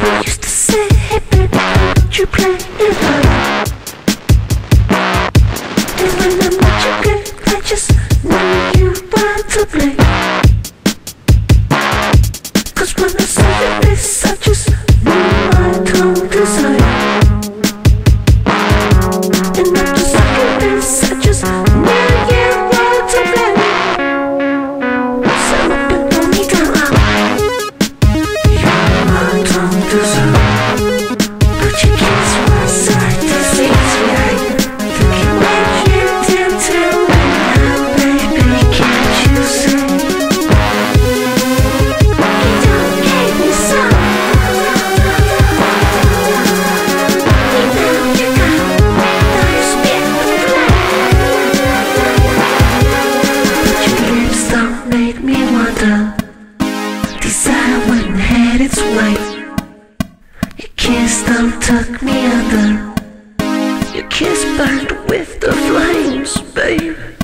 Mama used to say, hey baby, you play when I girl, I just knew you were to when I I just Went and had its way. Your kiss don't tuck me under. Your kiss burned with the flames, babe.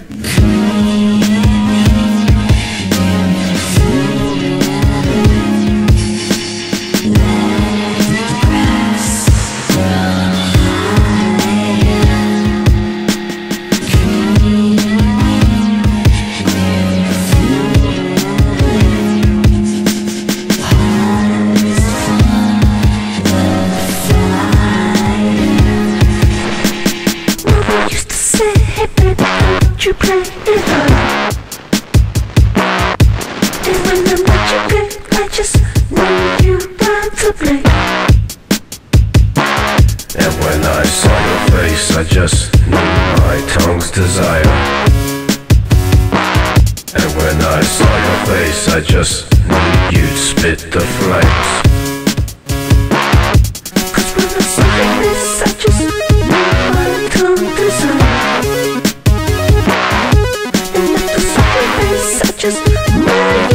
Used to say, don't you play it? And when I met you, girl, I just you to blame. And when I saw your face, I just knew my tongue's desire. And when I saw your face, I just knew you'd spit the flames. Desire.